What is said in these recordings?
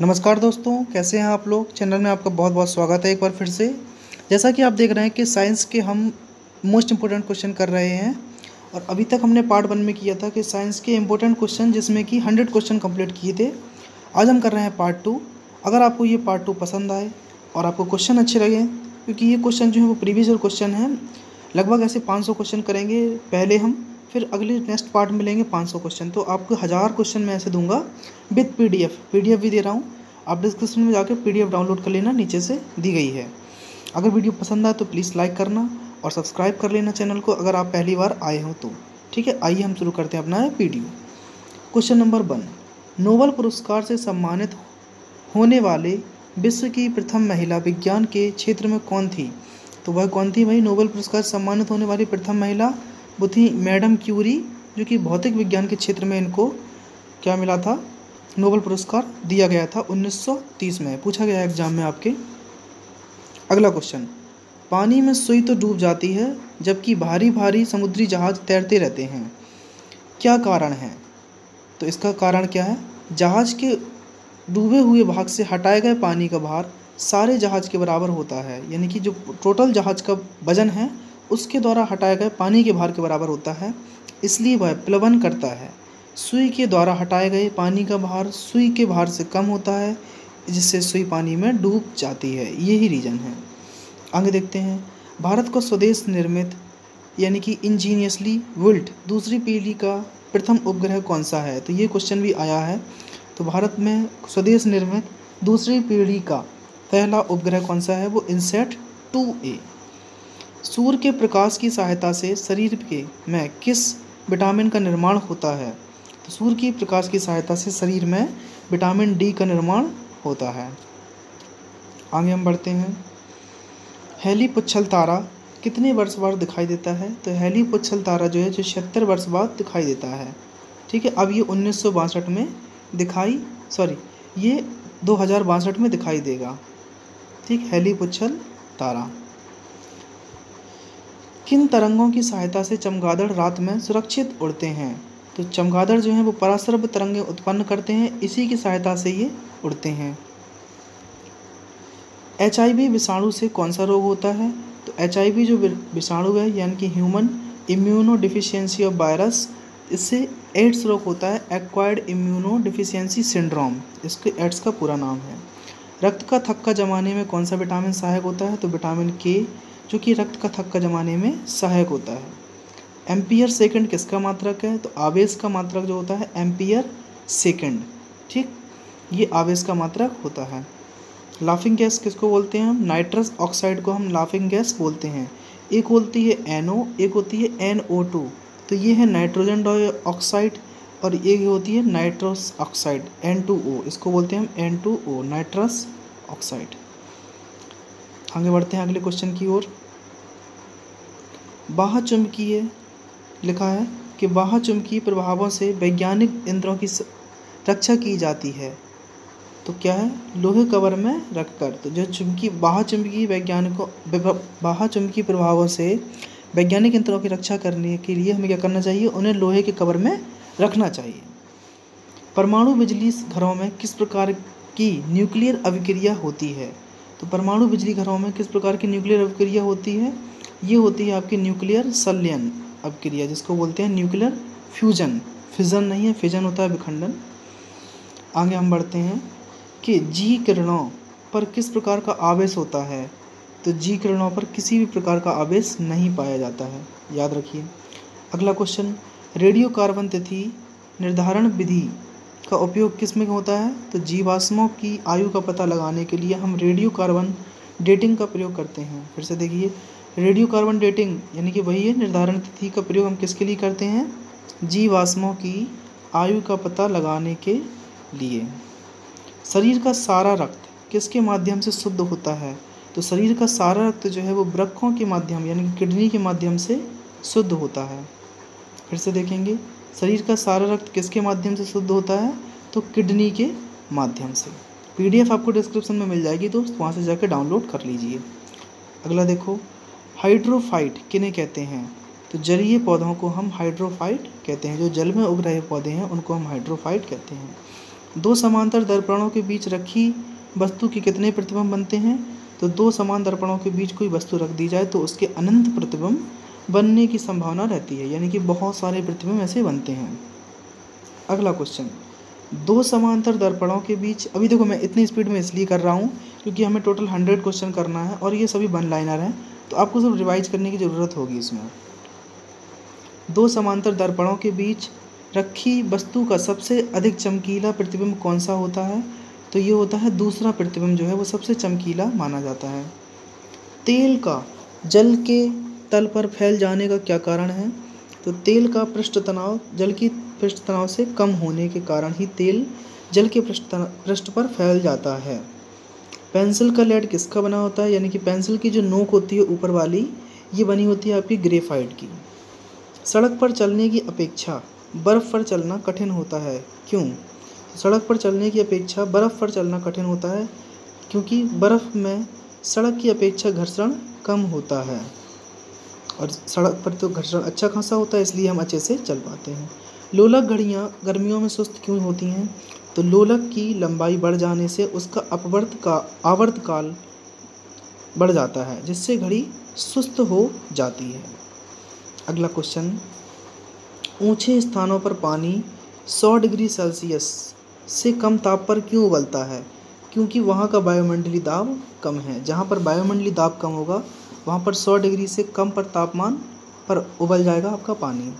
नमस्कार दोस्तों, कैसे हैं आप लोग? चैनल में आपका बहुत बहुत स्वागत है एक बार फिर से। जैसा कि आप देख रहे हैं कि साइंस के हम मोस्ट इम्पोर्टेंट क्वेश्चन कर रहे हैं और अभी तक हमने पार्ट वन में किया था कि साइंस के इम्पोर्टेंट क्वेश्चन जिसमें कि हंड्रेड क्वेश्चन कंप्लीट किए थे। आज हम कर रहे हैं पार्ट टू अगर आपको ये पार्ट टू पसंद आए और आपको क्वेश्चन अच्छे लगे, क्योंकि ये क्वेश्चन जो है वो प्रीवियस क्वेश्चन है, लगभग ऐसे पाँच सौ क्वेश्चन करेंगे, पहले हम फिर अगले नेक्स्ट पार्ट में लेंगे 500 क्वेश्चन तो आपको हज़ार क्वेश्चन मैं ऐसे दूँगा विथ पीडीएफ पीडीएफ भी दे रहा हूँ. आप डिस्क्रिप्शन में जाकर पीडीएफ डाउनलोड कर लेना, नीचे से दी गई है. अगर वीडियो पसंद आए तो प्लीज़ लाइक करना और सब्सक्राइब कर लेना चैनल को अगर आप पहली बार आए हो तो. ठीक है, आइए हम शुरू करते हैं अपना video question number one Nobel पुरस्कार से सम्मानित होने वाले विश्व की प्रथम महिला विज्ञान के क्षेत्र में कौन थी? तो वह कौन थी भाई? नोबल पुरस्कार सम्मानित होने वाली प्रथम महिला वो थी मैडम क्यूरी, जो कि भौतिक विज्ञान के क्षेत्र में इनको क्या मिला था? नोबल पुरस्कार दिया गया था 1930 में। पूछा गया एग्ज़ाम में आपके। अगला क्वेश्चन। पानी में सुई तो डूब जाती है, जबकि भारी भारी समुद्री जहाज़ तैरते रहते हैं। क्या कारण है? तो इसका कारण क्या है? जहाज़ के डूबे हुए भाग से हटाए गए पानी का भार सारे जहाज़ के बराबर होता है। यानी कि जो टोटल जहाज़ का वज़न है उसके द्वारा हटाए गए पानी के भार के बराबर होता है, इसलिए वह प्लवन करता है। सुई के द्वारा हटाए गए पानी का भार सुई के भार से कम होता है, जिससे सुई पानी में डूब जाती है। यही रीज़न है। आगे देखते हैं। भारत को स्वदेश निर्मित, यानी कि इंजीनियसली विल्ट, दूसरी पीढ़ी का प्रथम उपग्रह कौन सा है? तो ये क्वेश्चन भी आया है। तो भारत में स्वदेश निर्मित दूसरी पीढ़ी का पहला उपग्रह कौन सा है? वो इंसेट टू ए सूर्य के प्रकाश की सहायता से शरीर के में किस विटामिन का निर्माण होता है? तो सूर्य की प्रकाश की सहायता से शरीर में विटामिन डी का निर्माण होता है। आगे हम बढ़ते हैं। हेली पुच्छल तारा कितने वर्ष बाद दिखाई देता है? तो हेली पुच्छल तारा जो है, जो छिहत्तर वर्ष बाद दिखाई देता है। ठीक है, अब ये उन्नीस सौ बासठ में दिखाई सॉरी ये दो हज़ार बासठ में दिखाई देगा। ठीक, हेली पुच्छल तारा। किन तरंगों की सहायता से चमगादड़ रात में सुरक्षित उड़ते हैं? तो चमगादड़ जो हैं वो परासर्ब तरंगें उत्पन्न करते हैं, इसी की सहायता से ये उड़ते हैं। एचआईवी विषाणु से कौन सा रोग होता है? तो एचआईवी जो विषाणु है, यानी कि human immuno deficiency of virus, इससे एड्स रोग होता है, एक्वायर्ड इम्यूनो डिफिशियंसी सिंड्रोम, इसके एड्स का पूरा नाम है। रक्त का थक्का जमाने में कौन सा विटामिन सहायक होता है? तो विटामिन के जो कि रक्त का थक्का जमाने में सहायक होता है। एम्पियर सेकंड किसका मात्रक है? तो आवेश का मात्रक जो होता है एम्पियर सेकंड ठीक? ये आवेश का मात्रक होता है। लाफिंग गैस किसको बोलते हैं हम? नाइट्रस ऑक्साइड को हम लाफिंग गैस बोलते हैं। एक होती है एन NO, एक होती है एन तो ये है नाइट्रोजन डाइऑक्साइड और ये होती है नाइट्रस ऑक्साइड एन इसको बोलते हैं हम एन नाइट्रस ऑक्साइड आगे बढ़ते हैं अगले क्वेश्चन की ओर। बाह्य चुंबकीय लिखा है कि बाह्य चुंबकीय प्रभावों से वैज्ञानिक यंत्रों की रक्षा की जाती है। तो क्या है? लोहे कवर में रखकर। तो जो चुंबकी, बाह्य चुंबकीय वैज्ञानिकों बाह्य चुंबकीय प्रभावों से वैज्ञानिक यंत्रों की रक्षा करने के लिए हमें क्या करना चाहिए? उन्हें लोहे के कवर में रखना चाहिए। परमाणु बिजली घरों में किस प्रकार की न्यूक्लियर अभिक्रिया होती है? तो परमाणु बिजली घरों में किस प्रकार की न्यूक्लियर अभिक्रिया होती है? ये होती है आपकी न्यूक्लियर संलयन अभिक्रिया, जिसको बोलते हैं न्यूक्लियर फ्यूजन। फिजन नहीं है फिजन होता है विखंडन। आगे हम बढ़ते हैं कि जी किरणों पर किस प्रकार का आवेश होता है। तो जी किरणों पर किसी भी प्रकार का आवेश नहीं पाया जाता है। याद रखिए। अगला क्वेश्चन रेडियो कार्बन तिथि निर्धारण विधि का उपयोग किसमें होता है? तो जीवाश्मों की आयु का पता लगाने के लिए हम रेडियो कार्बन डेटिंग का प्रयोग करते हैं। फिर से देखिए रेडियो कार्बन डेटिंग, यानी कि वही है, निर्धारण तिथि का प्रयोग हम किसके लिए करते हैं? जीवाश्मों की आयु का पता लगाने के लिए। शरीर का सारा रक्त किसके माध्यम से शुद्ध होता है? तो शरीर का सारा रक्त जो है वो वृक्षों के माध्यम, यानी कि किडनी के माध्यम से शुद्ध होता है। फिर से देखेंगे, शरीर का सारा रक्त किसके माध्यम से शुद्ध होता है? तो किडनी के माध्यम से। पीडीएफ आपको डिस्क्रिप्शन में मिल जाएगी, दोस्त, वहाँ से जाकर डाउनलोड कर लीजिए। अगला देखो हाइड्रोफाइट किन्हें कहते हैं? तो जलीय पौधों को हम हाइड्रोफाइट कहते हैं। जो जल में उग रहे पौधे हैं, उनको हम हाइड्रोफाइट कहते हैं। दो समांतर दर्पणों के बीच रखी वस्तु के कितने प्रतिबिंब बनते हैं? तो दो समान दर्पणों के बीच कोई वस्तु रख दी जाए तो उसके अनंत प्रतिबिंब बनने की संभावना रहती है। यानी कि बहुत सारे प्रतिबिंब ऐसे बनते हैं। अगला क्वेश्चन दो समांतर दर्पणों के बीच, अभी देखो मैं इतनी स्पीड में इसलिए कर रहा हूँ, क्योंकि हमें टोटल हंड्रेड क्वेश्चन करना है और ये सभी वन लाइनर हैं। तो आपको सब रिवाइज करने की ज़रूरत होगी इसमें दो समांतर दर्पणों के बीच रखी वस्तु का सबसे अधिक चमकीला प्रतिबिंब कौन सा होता है? तो ये होता है दूसरा प्रतिबिंब जो है, वो सबसे चमकीला माना जाता है। तेल का, जल के तल पर फैल जाने का क्या कारण है? तो तेल का पृष्ठ तनाव जल की पृष्ठ तनाव से कम होने के कारण ही तेल जल के पृष्ठ पृष्ठ पर फैल जाता है। पेंसिल का लेड किसका बना होता है? यानी कि पेंसिल की जो नोक होती है ऊपर वाली, ये बनी होती है आपकी ग्रेफाइट की। सड़क पर चलने की अपेक्षा बर्फ़ पर चलना कठिन होता है। क्यों? सड़क पर चलने की अपेक्षा बर्फ़ पर चलना कठिन होता है, क्योंकि बर्फ़ में सड़क की अपेक्षा घर्षण कम होता है। और सड़क पर तो घर्षण अच्छा खासा होता है, इसलिए हम अच्छे से चल पाते हैं। लोलक घड़ियाँ गर्मियों में सुस्त क्यों होती हैं? तो लोलक की लंबाई बढ़ जाने से उसका अपवर्त का, आवर्त काल बढ़ जाता है, जिससे घड़ी सुस्त हो जाती है। अगला क्वेश्चन ऊँचे स्थानों पर पानी 100 डिग्री सेल्सियस से कम ताप पर क्यों उबलता है? क्योंकि वहाँ का वायुमंडलीय दाब कम है। जहाँ पर वायुमंडलीय दाब कम होगा, वहाँ पर 100 डिग्री से कम पर तापमान पर उबल जाएगा आपका पानी।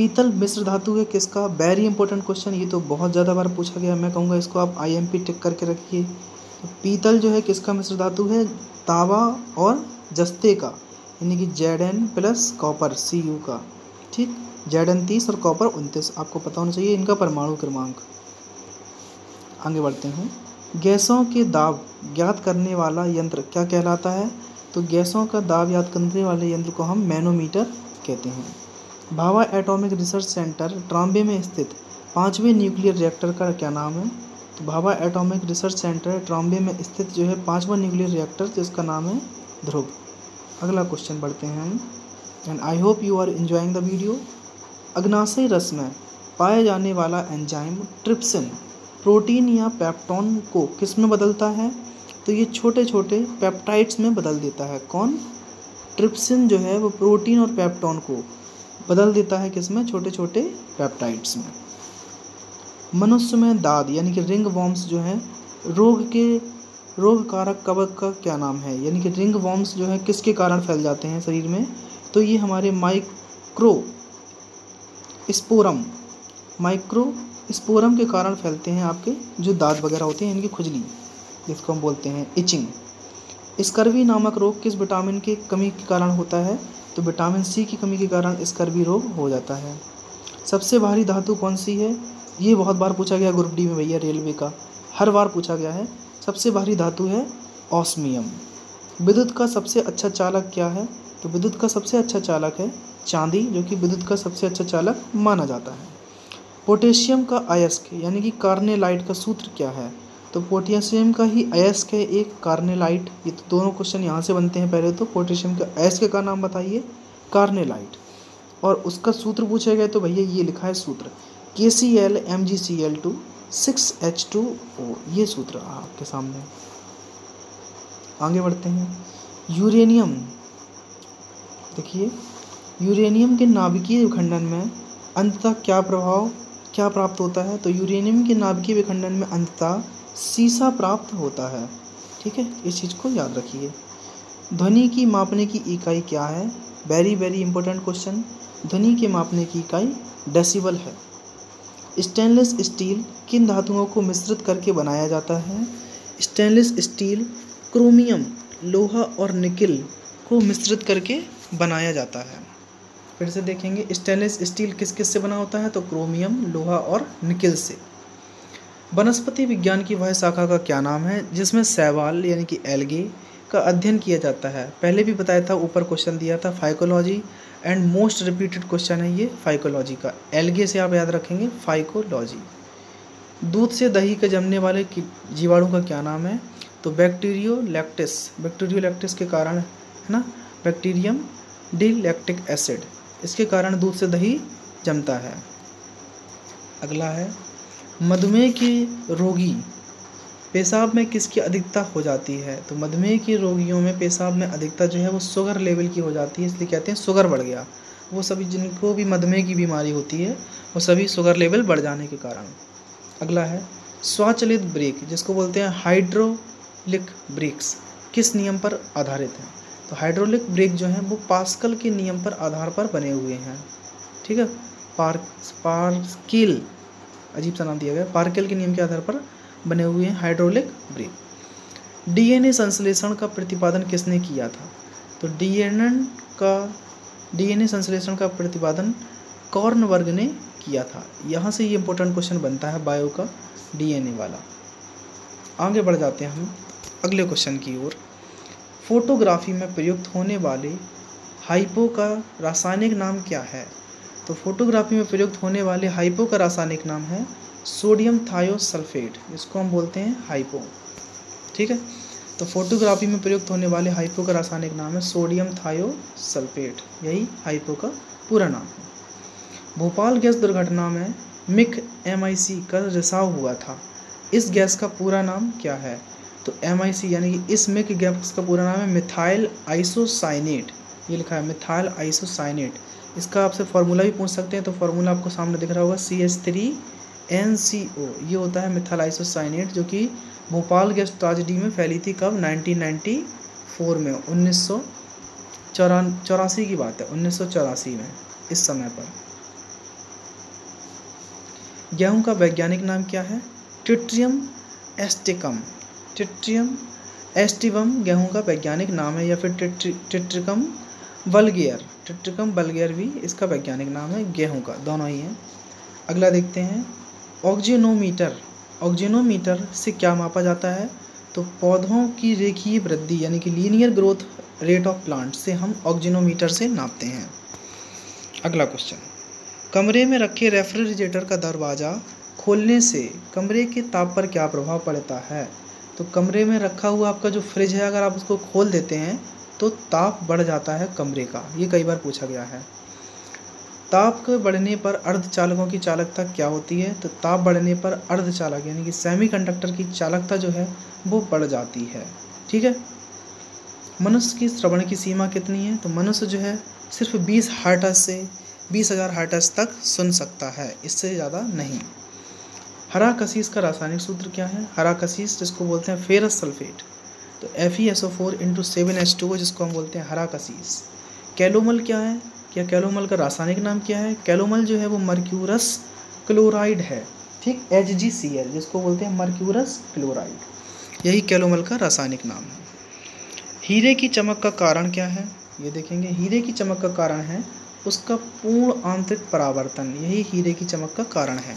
पीतल मिश्र धातु है, किसका? वेरी इंपॉर्टेंट क्वेश्चन ये तो बहुत ज़्यादा बार पूछा गया मैं कहूँगा इसको आप आई एम पी टिक करके रखिए। तो पीतल जो है, किसका मिश्र धातु है? तावा और जस्ते का, यानी कि Z N plus copper C U का। ठीक? जेड एन तीस और कॉपर उनतीस, आपको पता होना चाहिए इनका परमाणु क्रमांक। आगे बढ़ते हैं। गैसों के दाब, ज्ञात करने वाला यंत्र क्या कहलाता है? तो गैसों का दाब याद करने वाले यंत्र को हम मैनोमीटर कहते हैं। Bhabha Atomic Research Centre Trombay में स्थित पाँचवें न्यूक्लियर रिएक्टर का क्या नाम है? तो Bhabha Atomic Research Centre Trombay में स्थित जो है पाँचवा न्यूक्लियर रिएक्टर, जिसका नाम है ध्रुव। अगला क्वेश्चन बढ़ते हैं। And I hope you are enjoying the video अग्नाशय रस में पाया जाने वाला एंजाइम ट्रिप्सिन प्रोटीन या पेप्टोन को किसमें बदलता है? तो ये छोटे छोटे पेप्टाइड्स में बदल देता है। कौन? ट्रिप्सिन जो है वो प्रोटीन और पेप्टोन को बदल देता है किसमें? छोटे छोटे पेप्टाइड्स में। मनुष्य में दाद, यानी कि रिंग वॉर्म्स जो हैं, रोग के रोग कारक कवक का क्या नाम है? यानी कि रिंग वॉम्स जो है, किसके कारण फैल जाते हैं शरीर में? तो ये हमारे माइक्रो स्पोरम माइक्रो स्पोरम के कारण फैलते हैं आपके जो दाद वगैरह होते हैं इनकी खुजली, जिसको हम बोलते हैं इचिंग स्कर्वी नामक रोग किस विटामिन की कमी के कारण होता है? तो विटामिन सी की कमी के कारण स्कर्वी रोग हो जाता है। सबसे भारी धातु कौन सी है? ये बहुत बार पूछा गया ग्रुप डी में भैया, रेलवे का। हर बार पूछा गया है। सबसे भारी धातु है ऑस्मियम। विद्युत का सबसे अच्छा चालक क्या है? तो विद्युत का सबसे अच्छा चालक है चांदी, जो कि विद्युत का सबसे अच्छा चालक माना जाता है। पोटेशियम का अयस्क, यानी कि कार्नेलाइट का सूत्र क्या है? तो पोटेशियम का ही अयस्क है, एक कार्नेलाइट। ये तो दोनों क्वेश्चन यहाँ से बनते हैं पहले तो। पोटेशियम का अयस्क का नाम बताइए, कार्नेलाइट। और उसका सूत्र पूछा गया तो भैया ये लिखा है सूत्र। K C L M G C L two six H two O ये सूत्र आपके सामने। आगे बढ़ते हैं। यूरेनियम, देखिए, यूरेनियम के नाभिकीय विखंडन में अंततः क्या प्रभाव, क्या प्राप्त होता है? तो यूरेनियम के नाभिकीय विखंडन में अंततः सीसा प्राप्त होता है। ठीक है? इस चीज़ को याद रखिए। ध्वनि की मापने की इकाई क्या है? वेरी वेरी इंपॉर्टेंट क्वेश्चन ध्वनि के मापने की इकाई डेसिबल है। स्टेनलेस स्टील किन धातुओं को मिश्रित करके बनाया जाता है? स्टेनलेस स्टील क्रोमियम लोहा और निकिल को मिश्रित करके बनाया जाता है। फिर से देखेंगे स्टेनलेस स्टील किस किस से बना होता है? तो क्रोमियम लोहा और निकिल से। वनस्पति विज्ञान की वह शाखा का क्या नाम है, जिसमें सैवाल यानी कि एल्गे, का अध्ययन किया जाता है? पहले भी बताया था, ऊपर क्वेश्चन दिया था phycology and most repeated question है ये फाइकोलॉजी का। एल्गे से आप याद रखेंगे फाइकोलॉजी दूध से दही के जमने वाले जीवाणु का क्या नाम है? तो बैक्टीरियो लैक्टिस बैक्टीरियो लैक्टिस के कारण, है ना? बैक्टीरियम डी लैक्टिक एसिड इसके कारण दूध से दही जमता है। अगला है मधुमेह के रोगी पेशाब में किसकी अधिकता हो जाती है? तो मधुमेह के रोगियों में पेशाब में अधिकता जो है वो शुगर लेवल की हो जाती है, इसलिए कहते हैं शुगर बढ़ गया। वो सभी जिनको भी मधुमेह की बीमारी होती है, वो सभी शुगर लेवल बढ़ जाने के कारण। अगला है, स्वचालित ब्रेक जिसको बोलते हैं हाइड्रोलिक ब्रेक्स किस नियम पर आधारित हैं? तो हाइड्रोलिक ब्रेक जो हैं वो पास्कल के नियम पर आधार पर बने हुए हैं। ठीक है? पार्क पार्किल अजीब सा नाम दिया गया। पार्किल के नियम के आधार पर बने हुए हैं हाइड्रोलिक ब्रेक डीएनए संश्लेषण का प्रतिपादन किसने किया था? तो डीएनए का, डीएनए संश्लेषण का प्रतिपादन कॉर्न वर्ग ने किया था। यहाँ से ये इंपॉर्टेंट क्वेश्चन बनता है बायो का, डीएनए वाला। आगे बढ़ जाते हैं हम अगले क्वेश्चन की ओर। फोटोग्राफी में प्रयुक्त होने वाले हाइपो का रासायनिक नाम क्या है? तो फोटोग्राफी में प्रयुक्त होने वाले हाइपो का रासायनिक नाम है सोडियम थायोसल्फेट इसको हम बोलते हैं हाइपो ठीक है? तो फोटोग्राफी में प्रयुक्त होने वाले हाइपो का रासायनिक नाम है सोडियम थायोसल्फेट यही हाइपो का पूरा नाम है। भोपाल गैस दुर्घटना में मिक एमआईसी का रिसाव हुआ था। इस गैस का पूरा नाम क्या है? तो एमआईसी यानी कि इस मिक गैस का पूरा नाम है मिथाइल आइसोसाइनेट ये लिखा है मिथाइल आइसोसाइनेट इसका आपसे फार्मूला भी पूछ सकते हैं। तो फार्मूला आपको सामने दिख रहा होगा C S three N C O ये होता है मिथालाइसोसाइनेट जो कि भोपाल गैस ट्राजिडी में फैली थी कब? 1994 में। उन्नीस सौ चौरासी की बात है, उन्नीस सौ चौरासी में, इस समय पर। गेहूँ का वैज्ञानिक नाम क्या है? टिट्रियम एस्टिकम टिट्रियम एस्टिवम गेहूँ का वैज्ञानिक नाम है या फिर टिट्रिकम बल्गेयर टिट्रिकम बल्गेयर भी, इसका वैज्ञानिक नाम है गेहूँ का, दोनों ही हैं। अगला देखते हैं। ऑक्जीनोमीटर ऑक्जीनोमीटर से क्या मापा जाता है? तो पौधों की रेखीय वृद्धि, यानी कि linear growth rate of plant से हम ऑक्जीनोमीटर से नापते हैं। अगला क्वेश्चन कमरे में रखे रेफ्रिजरेटर का दरवाज़ा खोलने से कमरे के ताप पर क्या प्रभाव पड़ता है? तो कमरे में रखा हुआ आपका जो फ्रिज है, अगर आप उसको खोल देते हैं तो ताप बढ़ जाता है कमरे का। ये कई बार पूछा गया है। ताप के बढ़ने पर अर्धचालकों की चालकता क्या होती है? तो ताप बढ़ने पर अर्धचालक, यानी कि सेमीकंडक्टर की चालकता जो है, वो बढ़ जाती है। ठीक है? मनुष्य की श्रवण की सीमा कितनी है? तो मनुष्य जो है, सिर्फ़ 20 हार्टस से बीस हज़ार हार्टस तक सुन सकता है। इससे ज़्यादा नहीं। हरा कसीस का रासायनिक सूत्र क्या है? हरा कसीस जिसको बोलते हैं फेरस सल्फेट तो F E S O four into seven H two जिसको हम बोलते हैं हरा कसीस कैलोमल क्या है? क्या कैलोमल का रासायनिक नाम क्या है? कैलोमल जो है वो मर्क्यूरस क्लोराइड है। ठीक? एच जी सी एल जिसको बोलते हैं मर्क्यूरस क्लोराइड। यही कैलोमल का रासायनिक नाम है। हीरे की चमक का कारण क्या है? ये देखेंगे। हीरे की चमक का कारण है उसका पूर्ण आंतरिक परावर्तन। यही हीरे की चमक का कारण है।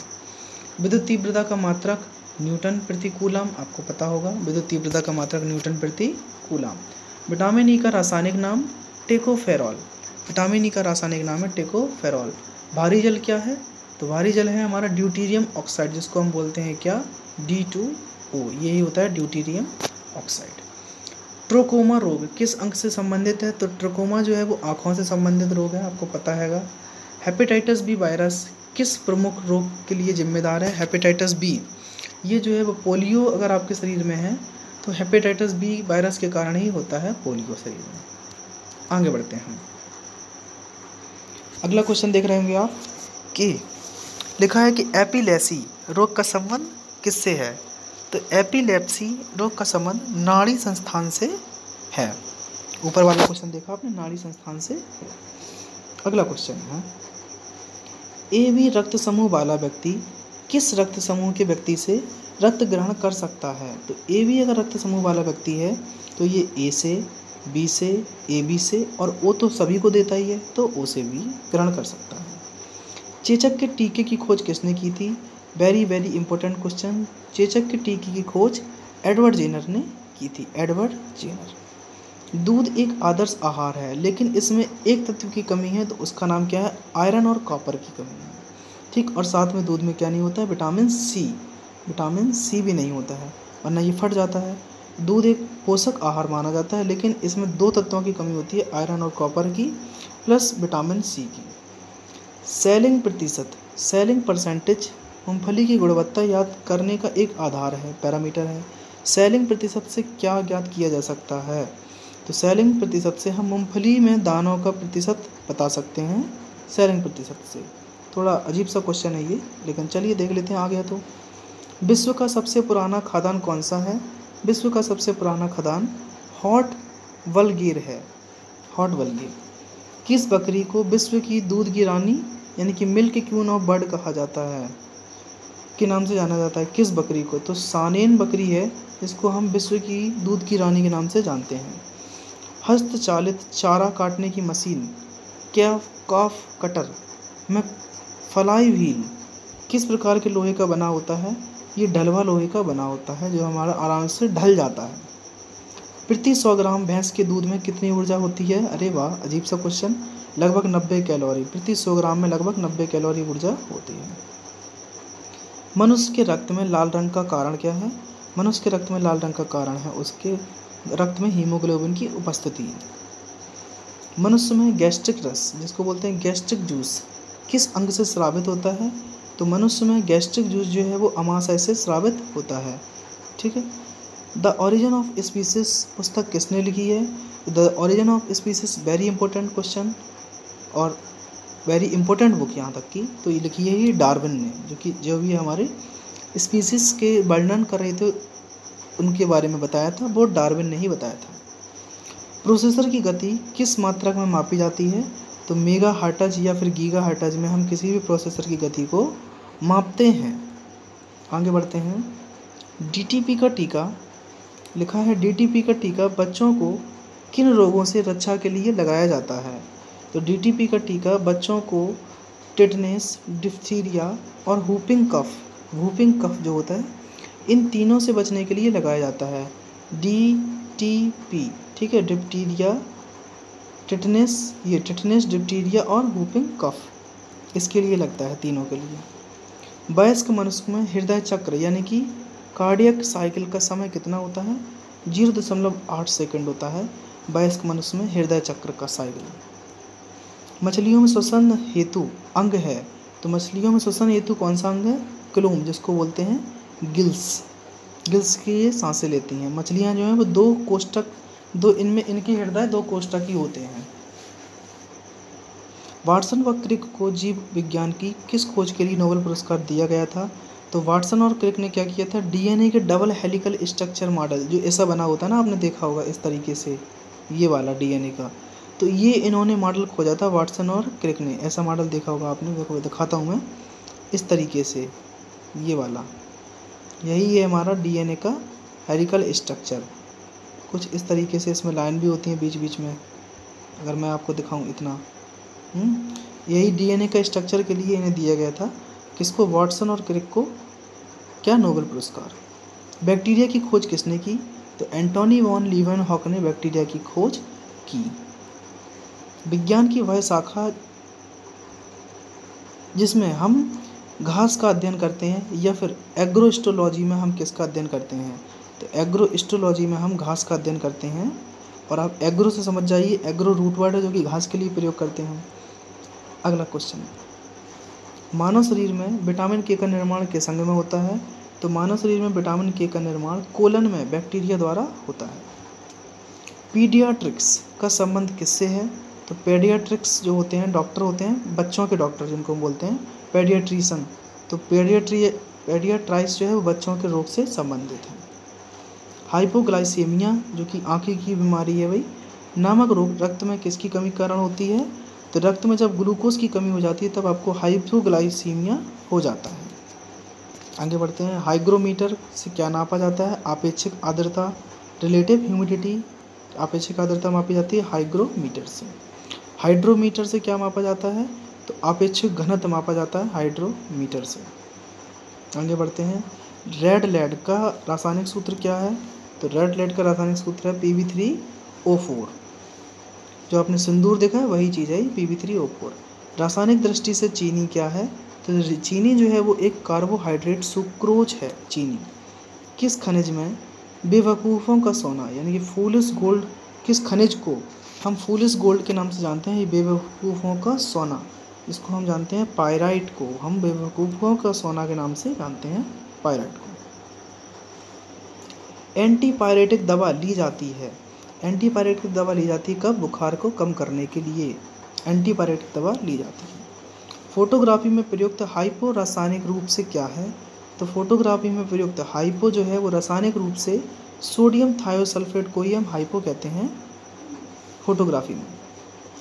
विद्युत तीव्रता का मात्रक न्यूटन प्रति कूलम आपको पता होगा, विद्युत तीव्रता का मात्रक न्यूटन प्रति कूलम विटामिन ई का रासायनिक नाम टेकोफेरॉल। विटामिन ई का रासायनिक नाम है टेकोफेरॉल। भारी जल क्या है? तो भारी जल है हमारा ड्यूटीरियम ऑक्साइड, जिसको हम बोलते हैं क्या? D two O. यही होता है ड्यूटीरियम ऑक्साइड। ट्रोकोमा रोग, किस अंक से संबंधित है? तो ट्रोकोमा जो है वो आँखों से संबंधित रोग है, आपको पता हैगा। हेपेटाइटिस बी वायरस, किस प्रमुख रोग के लिए जिम्मेदार है? Hepatitis B. ये जो है वो पोलियो अगर आपके शरीर में है तो हेपेटाइटिस बी वायरस के कारण ही होता है पोलियो शरीर में। आगे बढ़ते हैं। अगला क्वेश्चन देख रहे होंगे आप कि लिखा है कि एपीलेसी रोग का संबंध किससे है? तो एपीलेप्सी रोग का संबंध नाड़ी संस्थान से है। ऊपर वाला क्वेश्चन देखा आपने, नाड़ी संस्थान से है। अगला क्वेश्चन है ए बी रक्त समूह वाला व्यक्ति किस रक्त समूह के व्यक्ति से रक्त ग्रहण कर सकता है? तो ए बी अगर रक्त समूह वाला व्यक्ति है तो ये ए से, बी से, ए बी से और ओ तो सभी को देता ही है तो ओ से भी ग्रहण कर सकता है। चेचक के टीके की खोज किसने की थी? वेरी वेरी इंपॉर्टेंट क्वेश्चन चेचक के टीके की खोज एडवर्ड जेनर ने की थी। Edward Jenner. दूध एक आदर्श आहार है, लेकिन इसमें एक तत्व की कमी है तो उसका नाम क्या है? आयरन और कॉपर की कमी है। ठीक, और साथ में दूध में क्या नहीं होता है? विटामिन सी विटामिन सी भी नहीं होता है, वरना ये फट जाता है। दूध एक पोषक आहार माना जाता है, लेकिन इसमें दो तत्वों की कमी होती है, आयरन और कॉपर की प्लस विटामिन सी की। सेलिंग प्रतिशत सेलिंग परसेंटेज मूंगफली की गुणवत्ता याद करने का एक आधार है पैरामीटर है। सेलिंग प्रतिशत से क्या ज्ञात किया जा सकता है? तो सेलिंग प्रतिशत से हम मूंगफली में दानों का प्रतिशत बता सकते हैं सेलिंग प्रतिशत से। थोड़ा अजीब सा क्वेश्चन है ये, लेकिन चलिए देख लेते हैं आ गया तो। विश्व का सबसे पुराना खदान कौन सा है? विश्व का सबसे पुराना खदान हॉट वलगीर है। हॉट वलगीर। किस बकरी को विश्व की दूध की रानी, यानी कि मिल्क क्यून ऑफ़ बर्ड कहा जाता है? के नाम से जाना जाता है किस बकरी को? तो सानेन बकरी है इसको हम विश्व की दूध की रानी के नाम से जानते हैं। हस्तचालित चारा काटने की मशीन, कैफ काफ कटर। में फलाई व्हील। किस प्रकार के लोहे का बना होता है? ये ढलवा लोहे का बना होता है, जो हमारा आराम से ढल जाता है। प्रति सौ ग्राम भैंस के दूध में कितनी ऊर्जा होती है? अरे वाह, अजीब सा क्वेश्चन लगभग नब्बे कैलोरी। प्रति सौ ग्राम में लगभग नब्बे कैलोरी ऊर्जा होती है। मनुष्य के रक्त में लाल रंग का कारण क्या है? मनुष्य के रक्त में लाल रंग का कारण है, उसके रक्त में हीमोग्लोबिन की उपस्थिति। मनुष्य में गैस्ट्रिक रस, जिसको बोलते हैं गैस्ट्रिक जूस किस अंग से स्रावित होता है? तो मनुष्य में गैस्ट्रिक जूस जो है वो अमाशय से स्रावित होता है। ठीक है? द ओरिजिन ऑफ़ स्पीसीज पुस्तक किसने लिखी है? The origin of species very important question और वेरी इंपॉर्टेंट बुक यहाँ तक की। तो ये लिखी है ये डार्विन ने, जो कि जो भी हमारे स्पीसीज के वर्णन कर रहे थे, उनके बारे में बताया था, वो डार्विन ने ही बताया था। प्रोसेसर की गति किस मात्रक में मापी जाती है? तो मेगा हार्टज या फिर गीगा हार्टज में हम किसी भी प्रोसेसर की गति को मापते हैं। आगे बढ़ते हैं। डीटीपी का टीका। लिखा है, डीटीपी का टीका बच्चों को किन रोगों से रक्षा के लिए लगाया जाता है? तो डीटीपी का टीका बच्चों को टिटनेस डिफ्थीरिया और हुपिंग कफ हुपिंग कफ जो होता है, इन तीनों से बचने के लिए लगाया जाता है। डी टी पी ठीक है डिप्टीरिया टिटनेस, ये टिटनेस, डिप्टीरिया और हुपिंग कफ, इसके लिए लगता है तीनों के लिए। वयस्क मनुष्य में हृदय चक्र, यानी कि कार्डियक साइकिल का समय कितना होता है? ज़ीरो दशमलव आठ सेकेंड होता है वयस्क मनुष्य में हृदय चक्र का साइकिल। मछलियों में श्वसन हेतु अंग है तो मछलियों में श्वसन हेतु कौन सा अंग है? क्लोम, जिसको बोलते हैं गिल्स। गिल्स की ये साँसें लेती हैं। मछलियाँ जो हैं वो दो कोष्टक दो इनमें, इनके हृदय दो कोष्टक ही होते हैं। वाटसन व क्रिक को जीव विज्ञान की किस खोज के लिए नोबेल पुरस्कार दिया गया था? तो वाटसन और क्रिक ने क्या किया था? डीएनए के डबल हेलिकल स्ट्रक्चर मॉडल, जो ऐसा बना होता है ना, आपने देखा होगा इस तरीके से, ये वाला डीएनए का। तो ये इन्होंने मॉडल खोजा था वाटसन और क्रिक ने, ऐसा मॉडल देखा होगा आपने, देखो, दिखाता हूँ मैं, इस तरीके से, ये वाला। यही है हमारा डीएनए का हेलिकल स्ट्रक्चर। कुछ इस तरीके से इसमें लाइन भी होती हैं बीच बीच में। अगर मैं आपको दिखाऊँ इतना। हम्म, यही डीएनए का स्ट्रक्चर के लिए इन्हें दिया गया था। किसको? वाटसन और क्रिक को। क्या नोबेल पुरस्कार? बैक्टीरिया की खोज किसने की? तो एंटोनी वॉन लीवन हॉक ने बैक्टीरिया की खोज की। विज्ञान की वह शाखा जिसमें हम घास का अध्ययन करते हैं या फिर एग्रोस्टोलॉजी में हम किसका अध्ययन करते हैं? तो एग्रो एस्ट्रोलॉजी में हम घास का अध्ययन करते हैं। और आप एग्रो से समझ जाइए एग्रो रूट वर्ड है जो कि घास के लिए प्रयोग करते हैं। अगला क्वेश्चन मानव शरीर में विटामिन के का निर्माण किस अंग में होता है तो मानव शरीर में विटामिन के का निर्माण कोलन में बैक्टीरिया द्वारा होता है। पीडियाट्रिक्स का संबंध किससे है? तो पेडियाट्रिक्स जो होते हैं डॉक्टर होते हैं, बच्चों के डॉक्टर जिनको हम बोलते हैं पेडियाट्रीसन तो पेडियाट्री पेडियाट्राइस जो है वो बच्चों के रोग से संबंधित है। हाइपोग्लाइसीमिया जो कि आँखें की बीमारी है भाई, नामक रोग रक्त में किसकी कमी कारण होती है? तो रक्त में जब ग्लूकोज की कमी हो जाती है, तब आपको हाइपोग्लाइसीमिया हो जाता है। आगे बढ़ते हैं। हाइग्रोमीटर से क्या नापा जाता है? आपेक्षिक आर्द्रता रिलेटिव ह्यूमिडिटी आपेक्षिक आर्द्रता मापी जाती है हाइग्रोमीटर से। हाइड्रोमीटर से क्या मापा जाता है? तो अपेक्षिक घनत्व मापा जाता है हाइड्रोमीटर से। आगे बढ़ते हैं। रेड लेड का रासायनिक सूत्र क्या है? तो रेड लेड का रासायनिक सूत्र है P V three O four जो आपने सिंदूर देखा है, वही चीज़ है P V three O four रासायनिक दृष्टि से चीनी क्या है? तो चीनी जो है, वो एक कार्बोहाइड्रेट सुक्रोज है, चीनी। किस खनिज में? बेवकूफ़ों का सोना, यानी कि फूलिस गोल्ड किस खनिज को? हम फूलिस गोल्ड के नाम से जानते हैं, ये बेवकूफ़ों का सोना। इसको हम जानते हैं पायराइट को। हम बेवकूफ़ों का सोना के नाम से जानते हैं पायराइट को। एंटीपायरेटिक दवा ली जाती है। एंटीपायरेटिक दवा ली जाती है कब? बुखार को कम करने के लिए। एंटीपायरेटिक दवा ली जाती है। फोटोग्राफी में प्रयुक्त हाइपो रासायनिक रूप से क्या है? तो फोटोग्राफी में प्रयुक्त हाइपो जो है वो रासायनिक रूप से सोडियम थायोसल्फेट को ही हम हाइपो कहते हैं फोटोग्राफी में।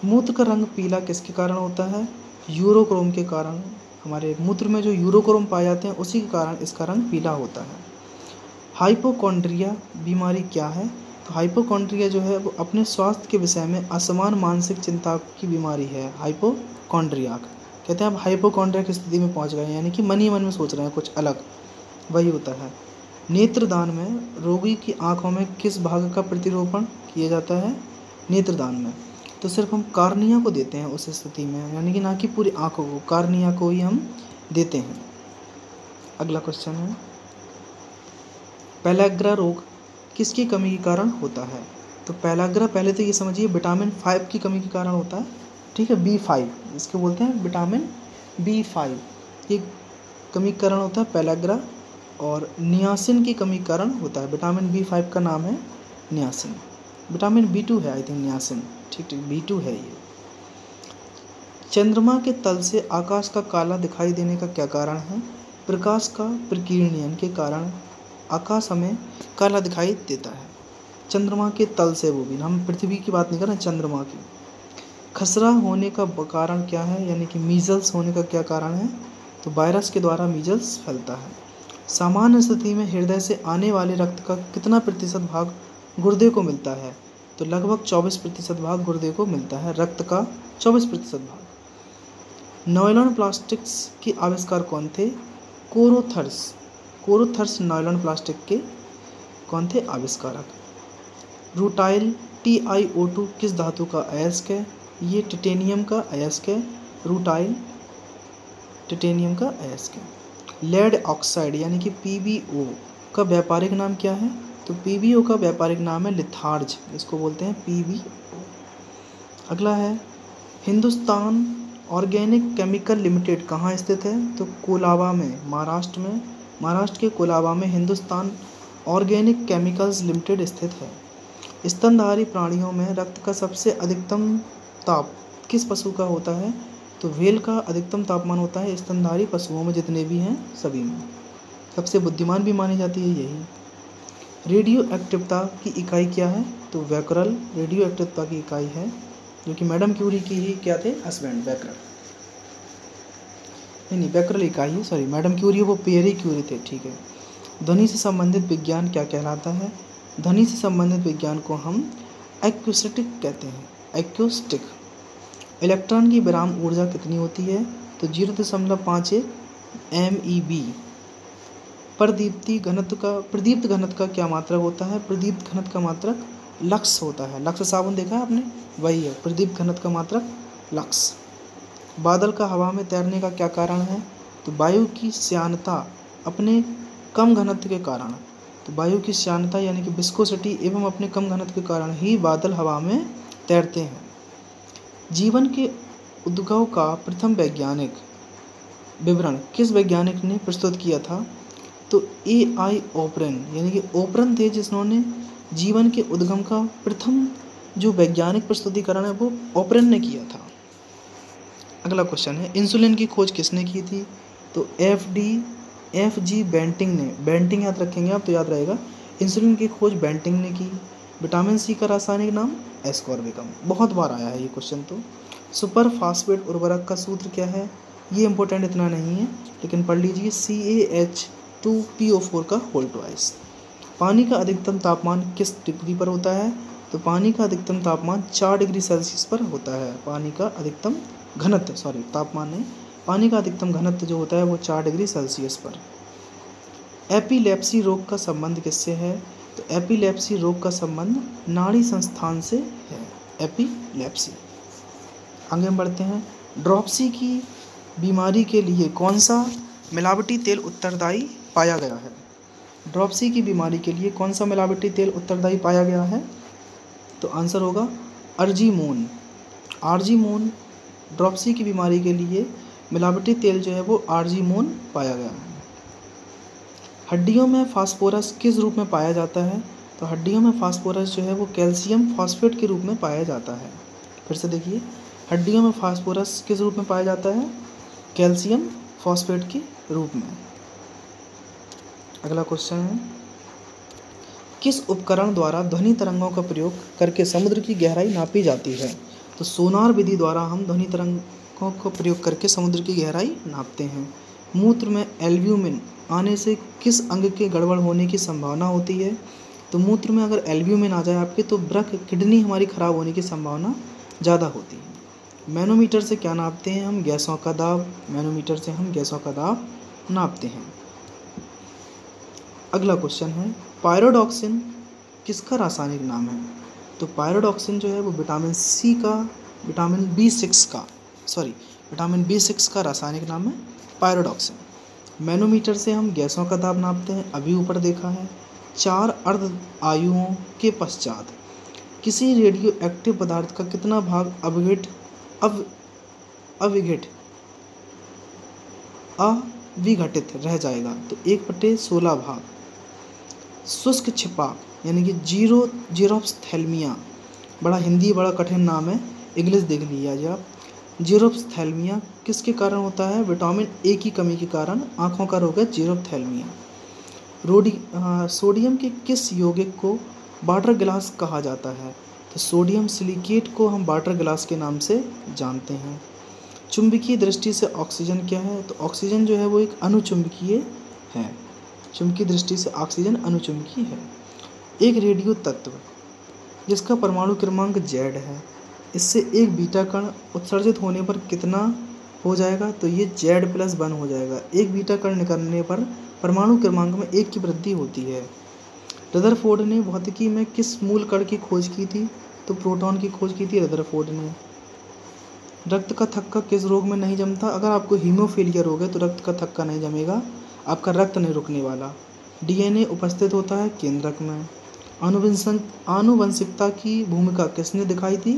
मूत्र का रंग पीला किसके कारण होता है? यूरोक्रोम के कारण। हमारे मूत्र में जो यूरोक्रोम पाए जाते हैं उसी के कारण इसका रंग पीला होता है। हाइपोकॉन्ड्रिया बीमारी क्या है? तो हाइपोकॉन्ड्रिया जो है वो अपने स्वास्थ्य के विषय में असमान मानसिक चिंता की बीमारी है हाइपोकॉन्ड्रिया कहते हैं आप हाइपोकॉन्ड्रिया की स्थिति में पहुँच गए यानी कि मन ही मन में सोच रहे हैं कुछ अलग। वही होता है। नेत्रदान में रोगी की आँखों में किस भाग का प्रतिरोपण किया जाता है? नेत्रदान में। तो सिर्फ़ हम कार्निया को देते हैं उस स्थिति में, यानी कि ना कि पूरी आँखों को, कार्निया को ही हम देते हैं। अगला क्वेश्चन है। पेलाग्रा रोग किसकी कमी के कारण होता है? तो पेलाग्रा पहले तो ये समझिए, विटामिन फाइव की कमी के कारण होता है। ठीक है, बी फाइव, इसको बोलते हैं विटामिन बी फाइव। ये कमी कारण होता है पेलाग्रा और नियासिन की कमी कारण होता है। विटामिन बी फाइव का नाम है नियासिन। विटामिन बी टू है आई थिंक नियासिन। ठीक ठीक, बी टू है ये। चंद्रमा के तल से आकाश का काला दिखाई देने का क्या कारण है? प्रकाश का प्रकीर्णन के कारण आकाश हमें काला दिखाई देता है। चंद्रमा के तल से वो भी। हम पृथ्वी की बात नहीं कर रहे चंद्रमा की। खसरा होने का कारण क्या है? यानी कि मीजल्स होने का क्या कारण है? तो वायरस के द्वारा मीजल्स फैलता है। सामान्य स्थिति में हृदय से आने वाले रक्त का कितना प्रतिशत भाग गुर्दे को मिलता है? तो लगभग 24 प्रतिशत भाग गुर्दे को मिलता है। रक्त का 24 प्रतिशत भाग। नॉयलॉन प्लास्टिक्स के आविष्कार कौन थे? कोरोथर्स। कोरोथर्स नायलॉन प्लास्टिक के कौन थे आविष्कारक। Rutile T I O two किस धातु का अयस्क है? ये टिटेनियम का अयस्क है। रूटाइल टिटेनियम का अयस्क है। लेड ऑक्साइड यानी कि पी का व्यापारिक नाम क्या है? तो पी का व्यापारिक नाम है लिथार्ज, इसको बोलते हैं पी अगला है, हिंदुस्तान ऑर्गेनिक केमिकल लिमिटेड कहाँ स्थित है? तो कोलाबा में, महाराष्ट्र में। महाराष्ट्र के कोलाबा में हिंदुस्तान ऑर्गेनिक केमिकल्स लिमिटेड स्थित है। स्तनधारी प्राणियों में रक्त का सबसे अधिकतम ताप किस पशु का होता है? तो वेल का अधिकतम तापमान होता है स्तनधारी पशुओं में, जितने भी हैं, सभी में। सबसे बुद्धिमान भी मानी जाती है यही। रेडियो एक्टिवता की इकाई क्या है? तो वैक्रल रेडियो एक्टिवता की इकाई है, जो कि मैडम क्यूरी की ही क्या थे? Husband Becquerel. नहीं नहीं, बैक्रल इकाई है सॉरी मैडम क्यूरी वो पेरी क्यूरी थे, ठीक है। ध्वनि से संबंधित विज्ञान क्या कहलाता है? ध्वनि से संबंधित विज्ञान को हम एक्यूस्टिक कहते हैं। एक्यूस्टिक इलेक्ट्रॉन की विराम ऊर्जा कितनी होती है? तो ज़ीरो दशमलव पाँच एक एम ई बी प्रदीप्ति घनत्व का, प्रदीप्त घनत्व का क्या मात्रक होता है? प्रदीप्त घनत्व का मात्रक लक्स होता है। लक्स साबुन देखा है आपने? वही है, प्रदीप्त घनत्व का मात्रक लक्स। बादल का हवा में तैरने का क्या कारण है? तो वायु की श्यानता अपने कम घनत्व के कारण। तो वायु की श्यानता यानी कि विस्कोसिटी एवं अपने कम घनत्व के कारण ही बादल हवा में तैरते हैं। जीवन के उद्भव का प्रथम वैज्ञानिक विवरण किस वैज्ञानिक ने प्रस्तुत किया था? तो ए आई ओपरन, यानी कि ओपरन थे जिन्होंने जीवन के उद्गम का प्रथम जो वैज्ञानिक प्रस्तुतिकरण है वो ओपरन ने किया था। अगला क्वेश्चन है इंसुलिन की खोज किसने की थी? तो F D F G Banting ने बेंटिंग याद रखेंगे आप तो याद रहेगा इंसुलिन की खोज बेंटिंग ने की। विटामिन सी का रासायनिक नाम एस्कॉर्बिकम बहुत बार आया है ये क्वेश्चन तो। सुपर फास्फेट उर्वरक का सूत्र क्या है? ये इंपॉर्टेंट इतना नहीं है, लेकिन पढ़ लीजिए C A H two P O four का होल ट्वाइस पानी का अधिकतम तापमान किस डिग्री पर होता है? तो पानी का अधिकतम तापमान चार डिग्री सेल्सियस पर होता है। पानी का अधिकतम घनत्व सॉरी तापमान नहीं, पानी का अधिकतम घनत्व जो होता है वो चार डिग्री सेल्सियस पर। एपीलेप्सी रोग का संबंध किससे है? तो एपिलेप्सी रोग का संबंध नाड़ी संस्थान से है, एपीलेप्सी। आगे हम बढ़ते हैं। ड्रॉपसी की बीमारी के लिए कौन सा मिलावटी तेल उत्तरदायी पाया गया है? ड्रॉपसी की बीमारी के लिए कौन सा मिलावटी तेल उत्तरदायी पाया गया है? तो आंसर होगा अर्जीमोन। आर्जीमोन ड्रॉपसी की बीमारी के लिए मिलावटी तेल जो है वो आर्जीमोन पाया गया है। हड्डियों में फास्फोरस किस रूप में पाया जाता है? तो हड्डियों में फास्फोरस जो है वो कैल्शियम फॉस्फेट के रूप में पाया जाता है। फिर से देखिए, हड्डियों में फास्फोरस किस रूप में पाया जाता है? कैल्शियम फॉस्फेट के रूप में। अगला क्वेश्चन है, किस उपकरण द्वारा ध्वनि तरंगों का प्रयोग करके समुद्र की गहराई नापी जाती है? तो सोनार विधि द्वारा हम ध्वनि तरंगों का प्रयोग करके समुद्र की गहराई नापते हैं। मूत्र में एल्ब्यूमिन आने से किस अंग के गड़बड़ होने की संभावना होती है? तो मूत्र में अगर एल्ब्यूमिन आ जाए आपके तो ब्रक किडनी हमारी ख़राब होने की संभावना ज़्यादा होती है। मैनोमीटर से क्या नापते हैं हम? गैसों का दाब। मैनोमीटर से हम गैसों का दाब नापते हैं। अगला क्वेश्चन है, पायरोडॉक्सिन किसका रासायनिक नाम है? तो पायरोडॉक्सिन जो है वो विटामिन सी का विटामिन बी सिक्स का सॉरी विटामिन बी सिक्स का रासायनिक नाम है पायरोडॉक्सिन मैनोमीटर से हम गैसों का दाब नापते हैं, अभी ऊपर देखा है, चार अर्ध आयुओं के पश्चात। किसी रेडियो एक्टिव पदार्थ का कितना भाग अवघिट, अव, अविघिट, अविघटित रह जाएगा? तो एक बटे सोलह भाग। शुष्क छिपाक यानी कि ज़ीरो जीरोप्सथैल्मिया बड़ा हिंदी, बड़ा कठिन नाम है इंग्लिश देख लीजिए आप। जीरोप्सथैल्मिया किसके कारण होता है? विटामिन ए की कमी के कारण, आँखों का रोग है जीरोप्थैल्मिया रोडी सोडियम के किस यौगिक को वाटर गिलास कहा जाता है? तो सोडियम सिलिकेट को हम वाटर गिलास के नाम से जानते हैं। चुंबकीय दृष्टि से ऑक्सीजन क्या है? तो ऑक्सीजन जो है वो एक अनुचुंबकीय है। चुंबकीय दृष्टि से ऑक्सीजन अनुचुंबकीय है। एक रेडियो तत्व, जिसका परमाणु क्रमांक जेड है, इससे एक बीटा कण उत्सर्जित होने पर कितना हो जाएगा? तो ये जेड प्लस वन हो जाएगा। एक बीटा कण निकलने पर परमाणु क्रमांक में एक की वृद्धि होती है। रदरफोर्ड ने भौतिकी में किस मूल कण की खोज की थी? तो प्रोटॉन की खोज की थी रदरफोर्ड ने। रक्त का थक्का किस रोग में नहीं जमता? अगर आपको हीमोफीलिया रोग है तो रक्त का थक्का नहीं जमेगा। आपका रक्त नहीं रुकने वाला। डीएनए उपस्थित होता है केंद्रक में। आनुवंशिकता की भूमिका किसने दिखाई थी?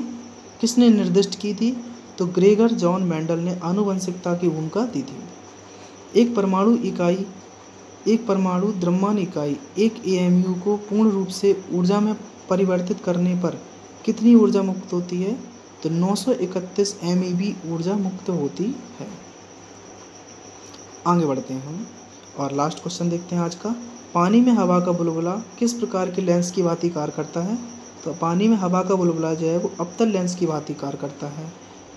किसने निर्दिष्ट की थी? तो ग्रेगर जॉन मैंडल ने आनुवंशिकता की भूमिका दी थी। एक परमाणु इकाई, एक परमाणु द्रव्यमान इकाई, एक एएमयू को पूर्ण रूप से ऊर्जा में परिवर्तित करने पर कितनी ऊर्जा मुक्त होती है? तो 931 एमईबी ऊर्जा मुक्त होती है। आगे बढ़ते हैं हम, और लास्ट क्वेश्चन देखते हैं आज का। पानी में हवा का बुलबुला किस प्रकार के लेंस की भांति कार्य करता है? तो पानी में हवा का बुलबुला जो है वो अवतल लेंस की भांति कार्य करता है।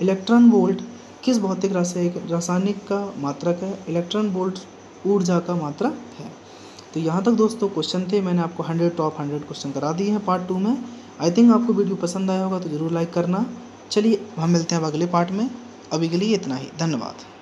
इलेक्ट्रॉन वोल्ट किस भौतिक रासायनिक रासायनिक का मात्रक है? इलेक्ट्रॉन वोल्ट ऊर्जा का मात्रक है। तो यहाँ तक दोस्तों क्वेश्चन थे, मैंने आपको हंड्रेड टॉप हंड्रेड क्वेश्चन करा दिए हैं पार्ट टू में। आई थिंक आपको वीडियो पसंद आया होगा तो ज़रूर लाइक करना। चलिए, हम मिलते हैं अब अगले पार्ट में। अभी के लिए इतना ही, धन्यवाद।